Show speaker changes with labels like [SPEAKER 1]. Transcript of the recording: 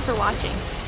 [SPEAKER 1] You for watching.